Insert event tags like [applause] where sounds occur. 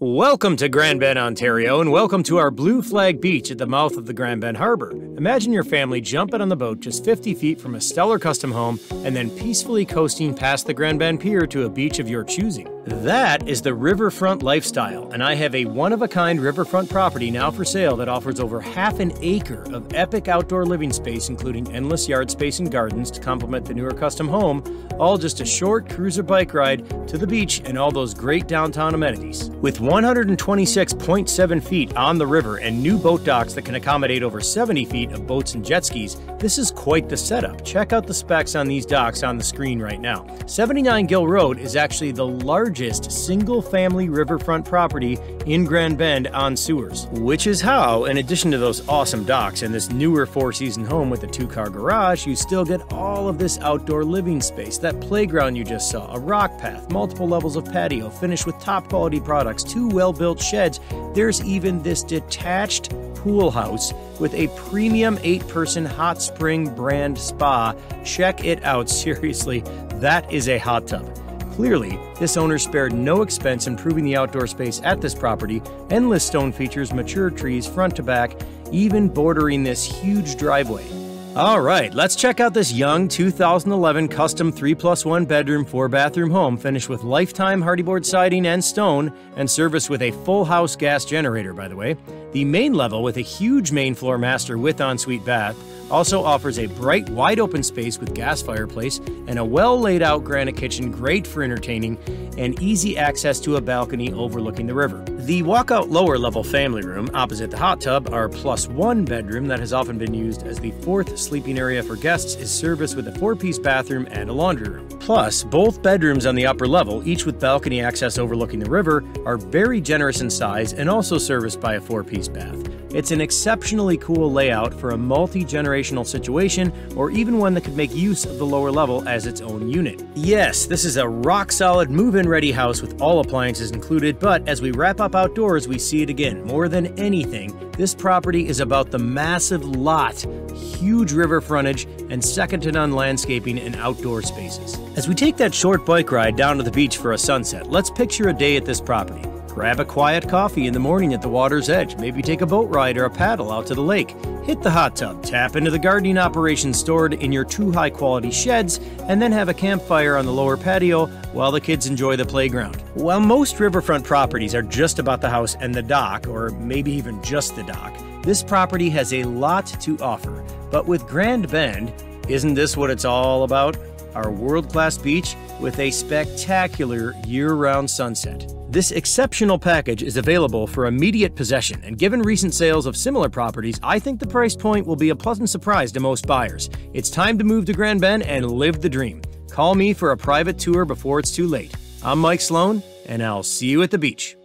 Welcome to Grand Bend, Ontario, and welcome to our Blue Flag Beach at the mouth of the Grand Bend Harbor. Imagine your family jumping on the boat just 50 feet from a stellar custom home and then peacefully coasting past the Grand Bend Pier to a beach of your choosing. That is the riverfront lifestyle, and I have a one of a kind riverfront property now for sale that offers over half an acre of epic outdoor living space, including endless yard space and gardens to complement the newer custom home, all just a short cruiser bike ride to the beach and all those great downtown amenities. With 126.7 feet on the river and new boat docks that can accommodate over 70 feet of boats and jet skis, this is quite the setup. Check out the specs on these docks on the screen right now. 79 Gill Road is actually the largest largest single family riverfront property in Grand Bend on sewers. Which is how, in addition to those awesome docks and this newer four season home with a two car garage, you still get all of this outdoor living space, that playground you just saw, a rock path, multiple levels of patio, finished with top quality products, two well built sheds. There's even this detached pool house with a premium eight person hot spring brand spa. Check it out, [laughs] seriously. That is a hot tub. Clearly, this owner spared no expense improving the outdoor space at this property. Endless stone features, mature trees front to back, even bordering this huge driveway. All right, let's check out this young 2011 custom 3 plus 1 bedroom, 4 bathroom home finished with lifetime HardieBoard siding and stone and serviced with a full house gas generator, by the way. The main level with a huge main floor master with ensuite bath also offers a bright, wide open space with gas fireplace and a well laid out granite kitchen, great for entertaining, and easy access to a balcony overlooking the river. The walkout lower level family room opposite the hot tub, our plus one bedroom that has often been used as the fourth sleeping area for guests, is serviced with a four piece bathroom and a laundry room. Plus, both bedrooms on the upper level, each with balcony access overlooking the river, are very generous in size and also serviced by a four piece bath. It's an exceptionally cool layout for a multi generational situation, or even one that could make use of the lower level as its own unit. Yes, this is a rock solid move in ready house with all appliances included, but as we wrap up outdoors, we see it again. More than anything, this property is about the massive lot, huge river frontage, and second to none landscaping and outdoor spaces. As we take that short bike ride down to the beach for a sunset, let's picture a day at this property. Grab a quiet coffee in the morning at the water's edge, maybe take a boat ride or a paddle out to the lake. Hit the hot tub, tap into the gardening operations stored in your two high quality sheds, and then have a campfire on the lower patio while the kids enjoy the playground. While most riverfront properties are just about the house and the dock, or maybe even just the dock, this property has a lot to offer. But with Grand Bend, isn't this what it's all about? Our world class beach with a spectacular year round sunset. This exceptional package is available for immediate possession, and given recent sales of similar properties, I think the price point will be a pleasant surprise to most buyers. It's time to move to Grand Bend and live the dream. Call me for a private tour before it's too late. I'm Mike Sloan, and I'll see you at the beach.